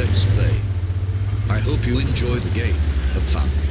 Let's Play. I hope you enjoy the game. Have fun.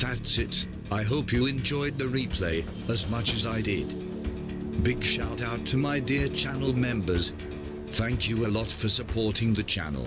That's it. I hope you enjoyed the replay as much as I did. Big shout out to my dear channel members. Thank you a lot for supporting the channel.